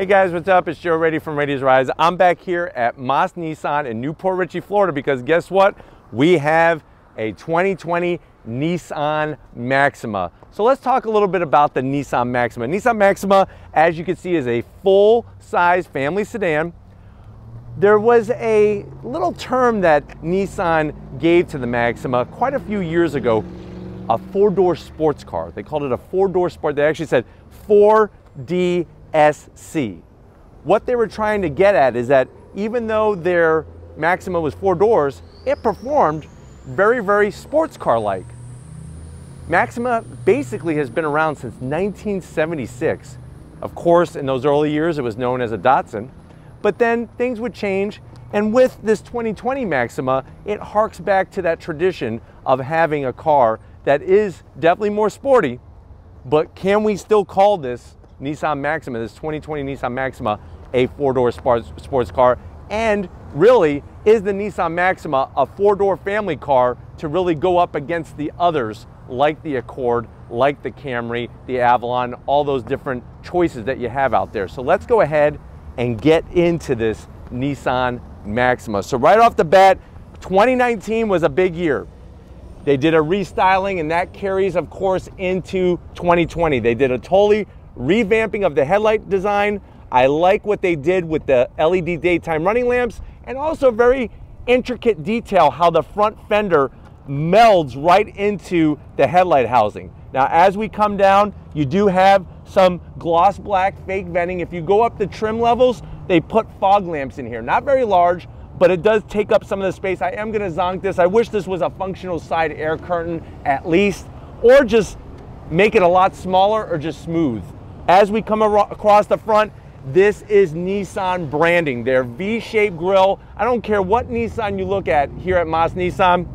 Hey guys, what's up? It's Joe Raiti from Raiti's Rides. I'm back here at Moss Nissan in New Port Richey, Florida because guess what? We have a 2020 Nissan Maxima. So let's talk a little bit about the Nissan Maxima. Nissan Maxima, as you can see, is a full-size family sedan. There was a little term that Nissan gave to the Maxima quite a few years ago, a four-door sports car. They called it a four-door sport. They actually said 4D SC. What they were trying to get at is that even though their Maxima was four doors, it performed very, very sports car-like. Maxima basically has been around since 1976. Of course, in those early years, it was known as a Datsun, but then things would change. And with this 2020 Maxima, it harks back to that tradition of having a car that is definitely more sporty, but can we still call this Nissan Maxima, this 2020 Nissan Maxima, a four-door sports, sports car. And really, is the Nissan Maxima a four-door family car to really go up against the others like the Accord, like the Camry, the Avalon, all those different choices that you have out there. So let's go ahead and get into this Nissan Maxima. So right off the bat, 2019 was a big year. They did a restyling and that carries, of course, into 2020. They did a totally revamping of the headlight design. I like what they did with the LED daytime running lamps and also very intricate detail how the front fender melds right into the headlight housing. Now, as we come down, you do have some gloss black fake venting. If you go up the trim levels, they put fog lamps in here. Not very large, but it does take up some of the space. I am gonna zonk this. I wish this was a functional side air curtain at least, or just make it a lot smaller or just smooth. As we come across the front, this is Nissan branding. Their V-shaped grille. I don't care what Nissan you look at here at Moss Nissan,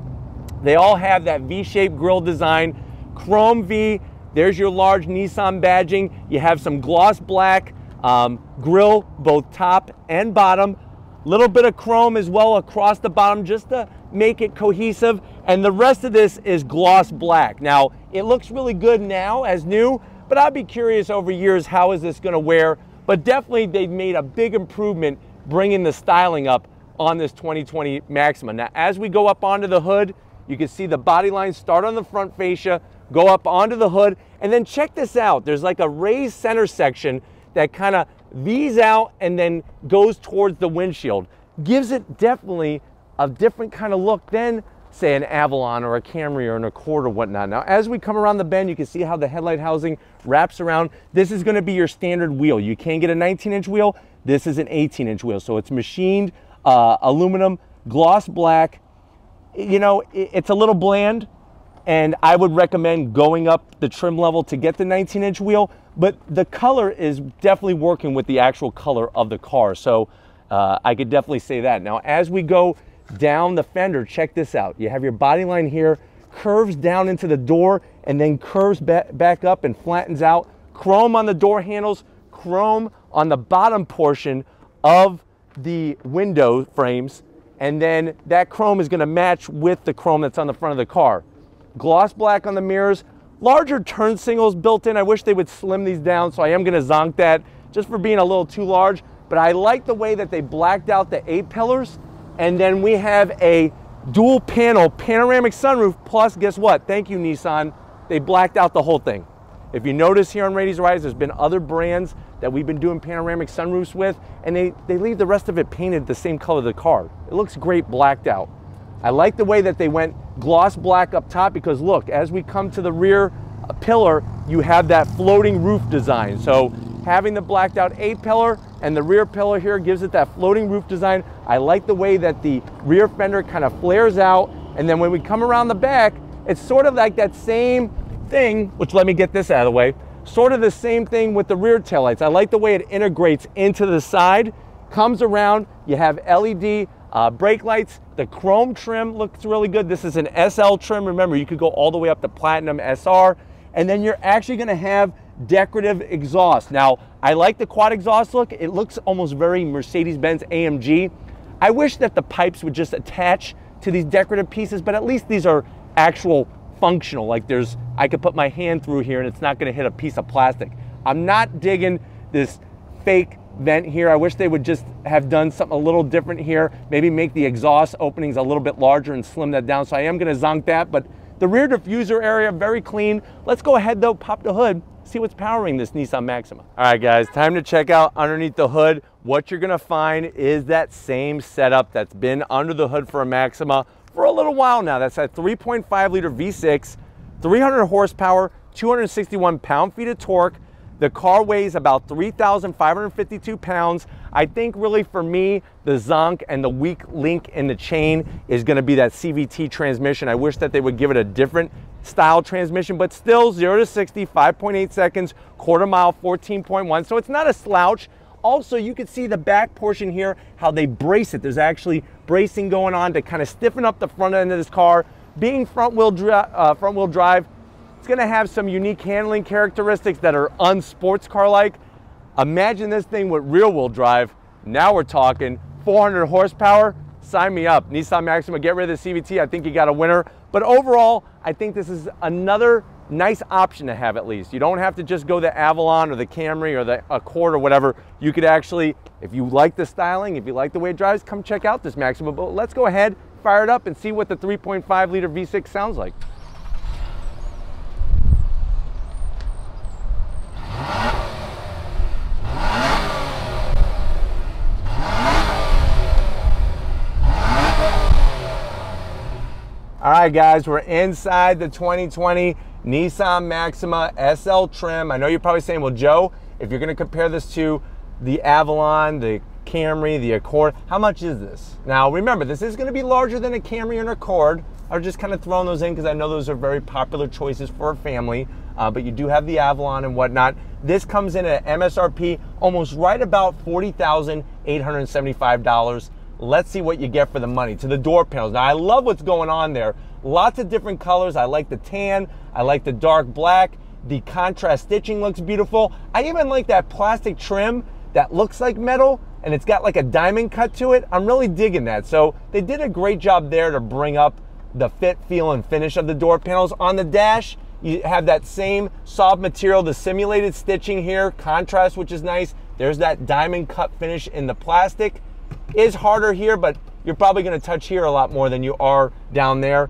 they all have that V-shaped grille design. Chrome V, there's your large Nissan badging. You have some gloss black um, grille, both top and bottom. Little bit of chrome as well across the bottom just to make it cohesive. And the rest of this is gloss black. Now, it looks really good now as new, but I'd be curious over years, how is this gonna wear? But definitely they've made a big improvement bringing the styling up on this 2020 Maxima. Now, as we go up onto the hood, you can see the body lines start on the front fascia, go up onto the hood, and then check this out. There's like a raised center section that kind of V's out and then goes towards the windshield. Gives it definitely a different kind of look than say an Avalon or a Camry or an Accord or whatnot. Now, as we come around the bend, you can see how the headlight housing wraps around. This is gonna be your standard wheel. You can get a 19 inch wheel. This is an 18 inch wheel. So it's machined uh, aluminum, gloss black. You know, it's a little bland and I would recommend going up the trim level to get the 19 inch wheel, but the color is definitely working with the actual color of the car. So uh, I could definitely say that. Now, as we go down the fender. Check this out. You have your body line here, curves down into the door, and then curves back up and flattens out. Chrome on the door handles, chrome on the bottom portion of the window frames, and then that chrome is gonna match with the chrome that's on the front of the car. Gloss black on the mirrors, larger turn signals built in. I wish they would slim these down, so I am gonna zonk that just for being a little too large, but I like the way that they blacked out the A-pillars and then we have a dual panel panoramic sunroof plus guess what? Thank you Nissan. They blacked out the whole thing. If you notice here on Raiti's Rides, there's been other brands that we've been doing panoramic sunroofs with and they, they leave the rest of it painted the same color of the car. It looks great blacked out. I like the way that they went gloss black up top because look, as we come to the rear pillar, you have that floating roof design. So having the blacked out A pillar and the rear pillar here gives it that floating roof design. I like the way that the rear fender kind of flares out. And then when we come around the back, it's sort of like that same thing, which let me get this out of the way, sort of the same thing with the rear taillights. I like the way it integrates into the side, comes around, you have LED uh, brake lights. The chrome trim looks really good. This is an SL trim. Remember, you could go all the way up to Platinum SR. And then you're actually gonna have decorative exhaust. Now, I like the quad exhaust look. It looks almost very Mercedes-Benz AMG. I wish that the pipes would just attach to these decorative pieces, but at least these are actual functional. Like there's, I could put my hand through here and it's not gonna hit a piece of plastic. I'm not digging this fake vent here. I wish they would just have done something a little different here. Maybe make the exhaust openings a little bit larger and slim that down. So I am gonna zonk that, but the rear diffuser area, very clean. Let's go ahead though, pop the hood, see what's powering this Nissan Maxima. All right guys, time to check out underneath the hood. What you're gonna find is that same setup that's been under the hood for a Maxima for a little while now. That's that 3.5 liter V6, 300 horsepower, 261 pound-feet of torque, the car weighs about 3,552 pounds. I think really for me, the Zonk and the weak link in the chain is gonna be that CVT transmission. I wish that they would give it a different style transmission, but still 0 to 60, 5.8 seconds, quarter mile, 14.1. So it's not a slouch. Also, you can see the back portion here, how they brace it. There's actually bracing going on to kind of stiffen up the front end of this car. Being front wheel, dri uh, front wheel drive, it's gonna have some unique handling characteristics that are unsports car-like. Imagine this thing with rear wheel drive. Now we're talking 400 horsepower. Sign me up. Nissan Maxima, get rid of the CVT. I think you got a winner. But overall, I think this is another nice option to have at least. You don't have to just go the Avalon or the Camry or the Accord or whatever. You could actually, if you like the styling, if you like the way it drives, come check out this Maxima. But let's go ahead, fire it up and see what the 3.5 liter V6 sounds like. Right, guys, we're inside the 2020 Nissan Maxima SL trim. I know you're probably saying, well, Joe, if you're gonna compare this to the Avalon, the Camry, the Accord, how much is this? Now, remember, this is gonna be larger than a Camry and Accord. I'm just kind of throwing those in because I know those are very popular choices for a family, uh, but you do have the Avalon and whatnot. This comes in at MSRP almost right about $40,875. Let's see what you get for the money. To the door panels. Now, I love what's going on there. Lots of different colors. I like the tan. I like the dark black. The contrast stitching looks beautiful. I even like that plastic trim that looks like metal and it's got like a diamond cut to it. I'm really digging that. So they did a great job there to bring up the fit, feel, and finish of the door panels. On the dash, you have that same soft material, the simulated stitching here, contrast, which is nice. There's that diamond cut finish in the plastic is harder here, but you're probably gonna touch here a lot more than you are down there.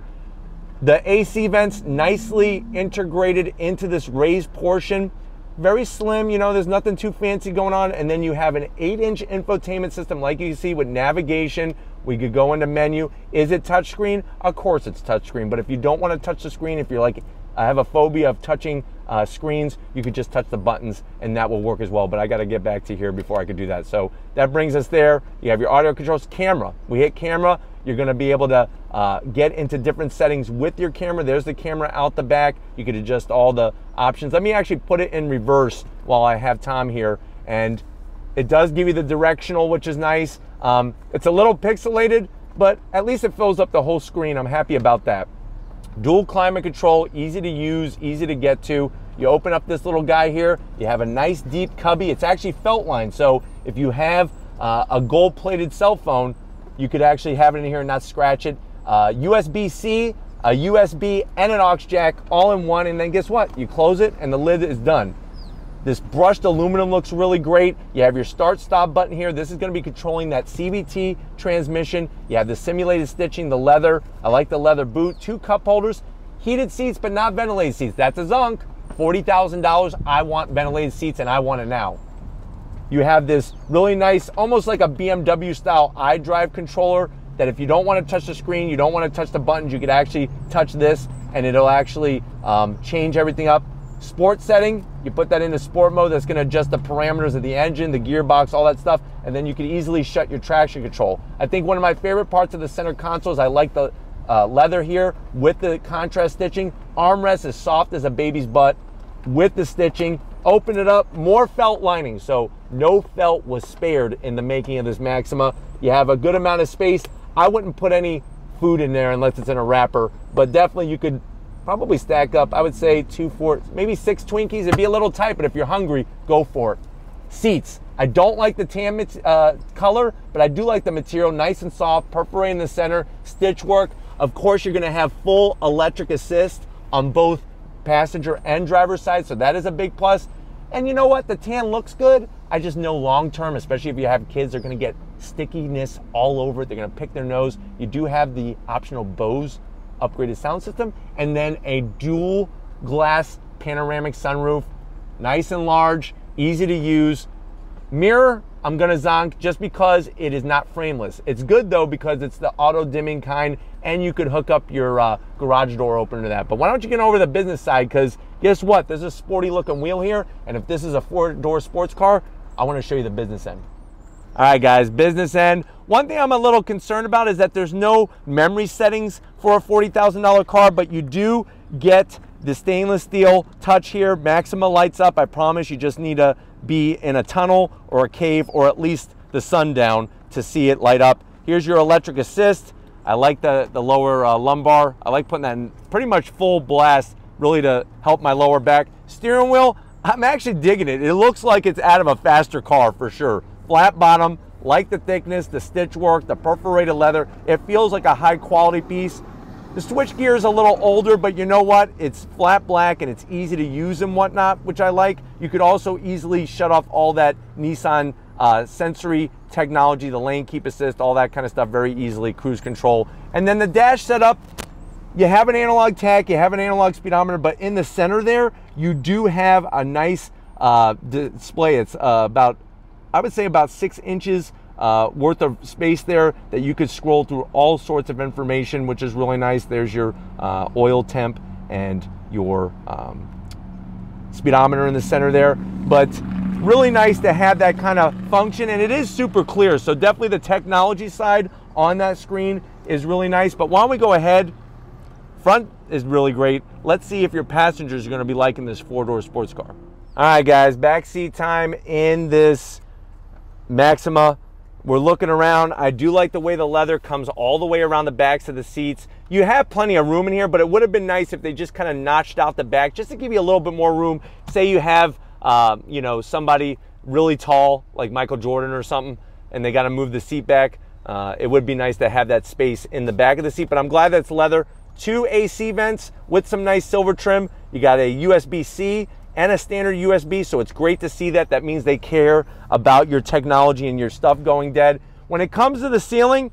The AC vents nicely integrated into this raised portion. Very slim, you know, there's nothing too fancy going on. And then you have an eight inch infotainment system like you see with navigation. We could go into menu. Is it touchscreen? Of course it's touchscreen. But if you don't want to touch the screen, if you're like I have a phobia of touching uh, screens. You could just touch the buttons and that will work as well. But I got to get back to here before I could do that. So that brings us there. You have your audio controls, camera. We hit camera. You're going to be able to uh, get into different settings with your camera. There's the camera out the back. You could adjust all the options. Let me actually put it in reverse while I have Tom here. And it does give you the directional, which is nice. Um, it's a little pixelated, but at least it fills up the whole screen. I'm happy about that. Dual climate control, easy to use, easy to get to. You open up this little guy here, you have a nice deep cubby. It's actually felt lined, so if you have uh, a gold plated cell phone, you could actually have it in here and not scratch it. Uh, USB-C, a USB and an aux jack all in one, and then guess what? You close it and the lid is done. This brushed aluminum looks really great. You have your start stop button here. This is gonna be controlling that CVT transmission. You have the simulated stitching, the leather. I like the leather boot, two cup holders, heated seats, but not ventilated seats. That's a Zonk. $40,000, I want ventilated seats and I want it now. You have this really nice, almost like a BMW style iDrive controller that if you don't want to touch the screen, you don't want to touch the buttons, you could actually touch this and it'll actually um, change everything up. Sport setting, you put that into sport mode, that's gonna adjust the parameters of the engine, the gearbox, all that stuff, and then you can easily shut your traction control. I think one of my favorite parts of the center console is I like the uh, leather here with the contrast stitching. Armrest is soft as a baby's butt with the stitching. Open it up, more felt lining. So no felt was spared in the making of this Maxima. You have a good amount of space. I wouldn't put any food in there unless it's in a wrapper, but definitely you could probably stack up, I would say two, four, maybe six Twinkies. It'd be a little tight, but if you're hungry, go for it. Seats. I don't like the tan uh, color, but I do like the material, nice and soft, perforated in the center, stitch work. Of course, you're gonna have full electric assist on both passenger and driver side, so that is a big plus. And you know what? The tan looks good. I just know long term, especially if you have kids, they're gonna get stickiness all over it. They're gonna pick their nose. You do have the optional Bose upgraded sound system, and then a dual glass panoramic sunroof, nice and large, easy to use. Mirror, I'm gonna zonk just because it is not frameless. It's good though because it's the auto dimming kind and you could hook up your uh, garage door opener to that. But why don't you get over the business side because guess what? There's a sporty looking wheel here and if this is a four door sports car, I wanna show you the business end. All right, guys, business end. One thing I'm a little concerned about is that there's no memory settings for a $40,000 car, but you do get the stainless steel touch here. Maxima lights up. I promise you just need to be in a tunnel or a cave or at least the sundown to see it light up. Here's your electric assist. I like the, the lower uh, lumbar. I like putting that in pretty much full blast really to help my lower back. Steering wheel, I'm actually digging it. It looks like it's out of a faster car for sure flat bottom, like the thickness, the stitch work, the perforated leather. It feels like a high quality piece. The switch gear is a little older, but you know what? It's flat black and it's easy to use and whatnot, which I like. You could also easily shut off all that Nissan uh, sensory technology, the lane keep assist, all that kind of stuff very easily, cruise control. And then the dash setup, you have an analog tach, you have an analog speedometer, but in the center there, you do have a nice uh, display. It's uh, about I would say about six inches uh, worth of space there that you could scroll through all sorts of information, which is really nice. There's your uh, oil temp and your um, speedometer in the center there. But really nice to have that kind of function, and it is super clear. So definitely the technology side on that screen is really nice. But why don't we go ahead? Front is really great. Let's see if your passengers are to be liking this four-door sports car. All right, guys, backseat time in this Maxima. We're looking around. I do like the way the leather comes all the way around the backs of the seats. You have plenty of room in here, but it would have been nice if they just kind of notched out the back just to give you a little bit more room. Say you have, uh, you know, somebody really tall like Michael Jordan or something, and they got to move the seat back. Uh, it would be nice to have that space in the back of the seat, but I'm glad that's leather. Two AC vents with some nice silver trim. You got a USB-C and a standard USB. So it's great to see that. That means they care about your technology and your stuff going dead. When it comes to the ceiling,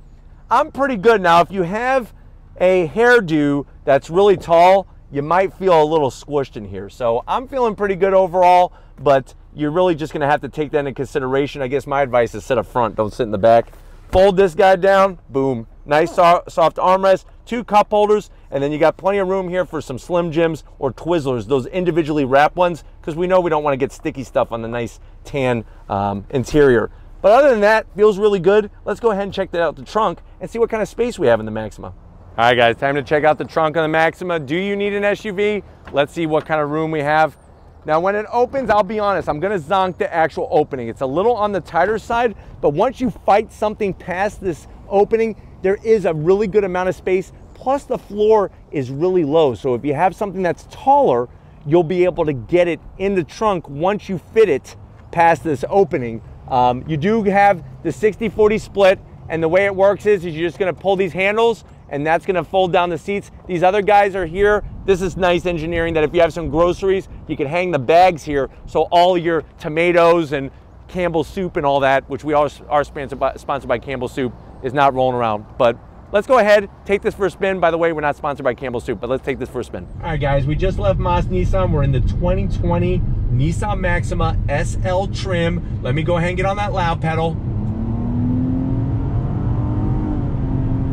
I'm pretty good. Now, if you have a hairdo that's really tall, you might feel a little squished in here. So I'm feeling pretty good overall, but you're really just gonna have to take that into consideration. I guess my advice is sit up front, don't sit in the back. Fold this guy down, boom. Nice soft armrest, two cup holders, and then you got plenty of room here for some Slim Jims or Twizzlers, those individually wrapped ones, because we know we don't want to get sticky stuff on the nice tan um, interior. But other than that, feels really good. Let's go ahead and check out the trunk and see what kind of space we have in the Maxima. All right, guys, time to check out the trunk on the Maxima. Do you need an SUV? Let's see what kind of room we have. Now, when it opens, I'll be honest, I'm gonna zonk the actual opening. It's a little on the tighter side, but once you fight something past this opening, there is a really good amount of space Plus the floor is really low. So if you have something that's taller, you'll be able to get it in the trunk once you fit it past this opening. Um, you do have the 60-40 split and the way it works is, is you're just gonna pull these handles and that's gonna fold down the seats. These other guys are here. This is nice engineering that if you have some groceries, you can hang the bags here so all your tomatoes and Campbell soup and all that, which we are, are sponsored by, by Campbell soup, is not rolling around. But let's go ahead, take this for a spin. By the way, we're not sponsored by Campbell Soup, but let's take this for a spin. All right, guys, we just left Moss Nissan. We're in the 2020 Nissan Maxima SL trim. Let me go ahead and get on that loud pedal.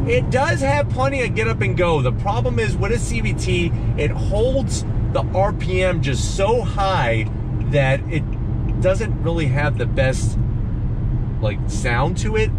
It does have plenty of get up and go. The problem is with a CVT, it holds the RPM just so high that it doesn't really have the best like sound to it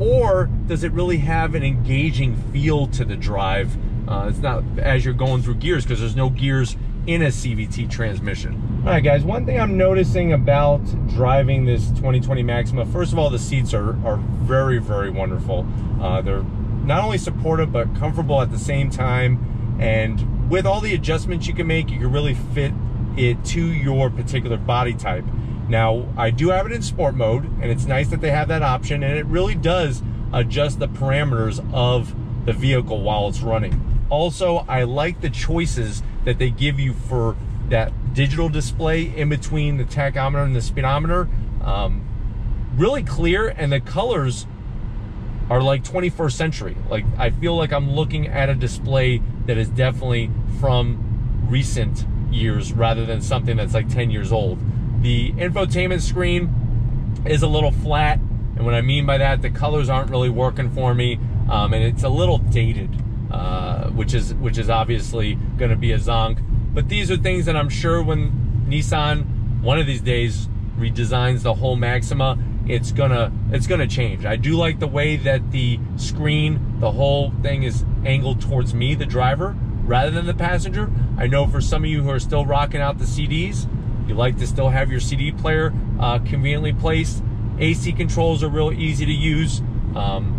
or does it really have an engaging feel to the drive? Uh, it's not as you're going through gears because there's no gears in a CVT transmission. All right, guys, one thing I'm noticing about driving this 2020 Maxima, first of all, the seats are, are very, very wonderful. Uh, they're not only supportive, but comfortable at the same time. And with all the adjustments you can make, you can really fit it to your particular body type. Now, I do have it in sport mode, and it's nice that they have that option, and it really does adjust the parameters of the vehicle while it's running. Also, I like the choices that they give you for that digital display in between the tachometer and the speedometer. Um, really clear, and the colors are like 21st century. Like I feel like I'm looking at a display that is definitely from recent years rather than something that's like 10 years old. The infotainment screen is a little flat, and what I mean by that, the colors aren't really working for me, um, and it's a little dated, uh, which is which is obviously going to be a zonk. But these are things that I'm sure when Nissan one of these days redesigns the whole Maxima, it's gonna it's gonna change. I do like the way that the screen, the whole thing is angled towards me, the driver, rather than the passenger. I know for some of you who are still rocking out the CDs, you like to still have your CD player uh, conveniently placed. AC controls are real easy to use. Um,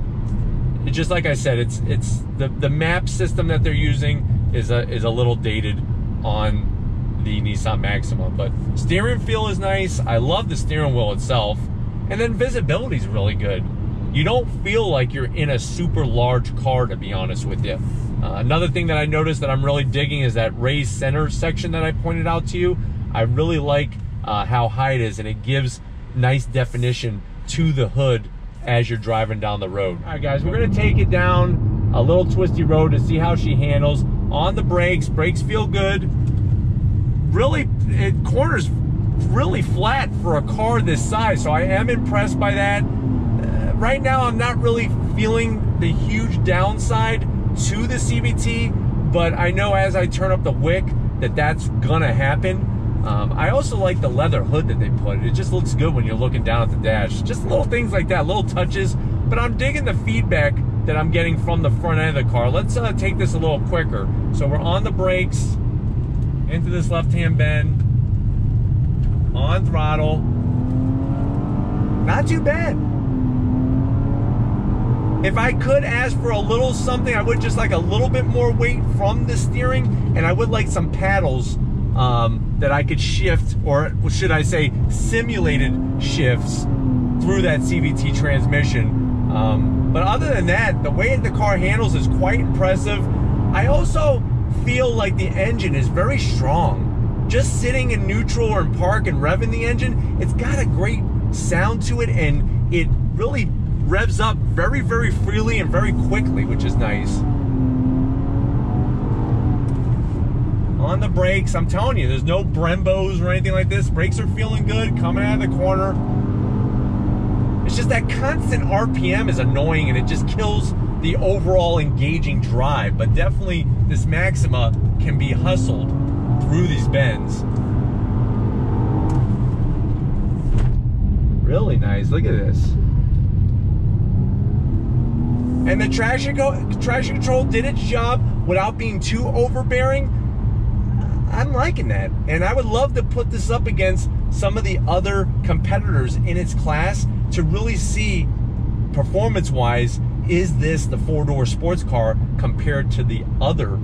just like I said, it's it's the the map system that they're using is a is a little dated on the Nissan Maxima, but steering feel is nice. I love the steering wheel itself. And then visibility is really good. You don't feel like you're in a super large car, to be honest with you. Uh, another thing that I noticed that I'm really digging is that raised center section that I pointed out to you. I really like uh, how high it is, and it gives nice definition to the hood as you're driving down the road. All right, guys, we're gonna take it down a little twisty road to see how she handles. On the brakes, brakes feel good. Really, it corners really flat for a car this size, so I am impressed by that. Uh, right now, I'm not really feeling the huge downside to the CVT, but I know as I turn up the wick that that's gonna happen. Um, I also like the leather hood that they put. It just looks good when you're looking down at the dash. Just little things like that, little touches. But I'm digging the feedback that I'm getting from the front end of the car. Let's uh, take this a little quicker. So we're on the brakes, into this left-hand bend on throttle. Not too bad. If I could ask for a little something, I would just like a little bit more weight from the steering, and I would like some paddles um, that I could shift, or should I say, simulated shifts through that CVT transmission. Um, but other than that, the way the car handles is quite impressive. I also feel like the engine is very strong just sitting in neutral or in park and revving the engine, it's got a great sound to it and it really revs up very, very freely and very quickly, which is nice. On the brakes, I'm telling you, there's no Brembos or anything like this. Brakes are feeling good coming out of the corner. It's just that constant RPM is annoying and it just kills the overall engaging drive. But definitely this Maxima can be hustled through these bends. Really nice. Look at this. And the traction, traction control did its job without being too overbearing. I'm liking that. And I would love to put this up against some of the other competitors in its class to really see performance wise is this the four door sports car compared to the other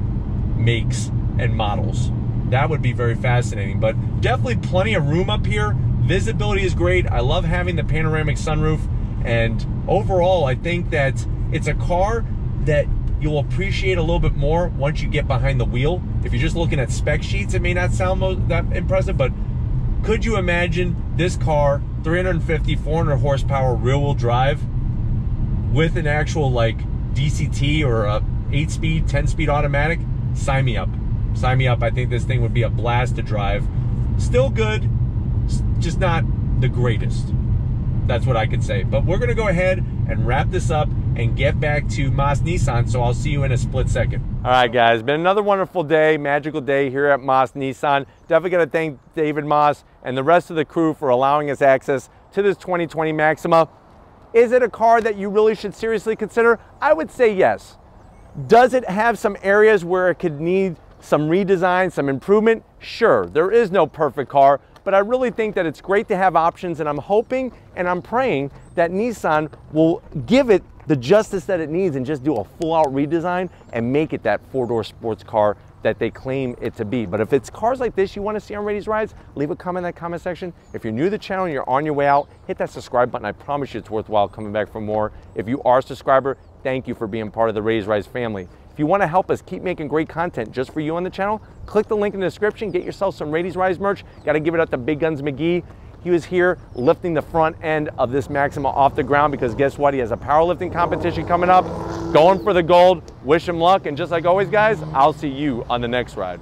makes and models that would be very fascinating. But definitely plenty of room up here. Visibility is great. I love having the panoramic sunroof. And overall, I think that it's a car that you'll appreciate a little bit more once you get behind the wheel. If you're just looking at spec sheets, it may not sound that impressive, but could you imagine this car, 350, 400 horsepower rear wheel drive with an actual like DCT or a 8 speed, 10 speed automatic? Sign me up sign me up. I think this thing would be a blast to drive. Still good, just not the greatest. That's what I could say. But we're going to go ahead and wrap this up and get back to Moss Nissan. So I'll see you in a split second. All right, guys. Been another wonderful day, magical day here at Moss Nissan. Definitely got to thank David Moss and the rest of the crew for allowing us access to this 2020 Maxima. Is it a car that you really should seriously consider? I would say yes. Does it have some areas where it could need some redesign, some improvement, sure, there is no perfect car, but I really think that it's great to have options and I'm hoping and I'm praying that Nissan will give it the justice that it needs and just do a full out redesign and make it that four door sports car that they claim it to be. But if it's cars like this you want to see on Raiti's Rides, leave a comment in that comment section. If you're new to the channel and you're on your way out, hit that subscribe button. I promise you it's worthwhile coming back for more. If you are a subscriber, thank you for being part of the Raiti's Rides family. If you want to help us keep making great content just for you on the channel, click the link in the description, get yourself some Raiti's Rides merch. Got to give it up to Big Guns McGee. He was here lifting the front end of this Maxima off the ground because guess what? He has a powerlifting competition coming up, going for the gold. Wish him luck. And just like always, guys, I'll see you on the next ride.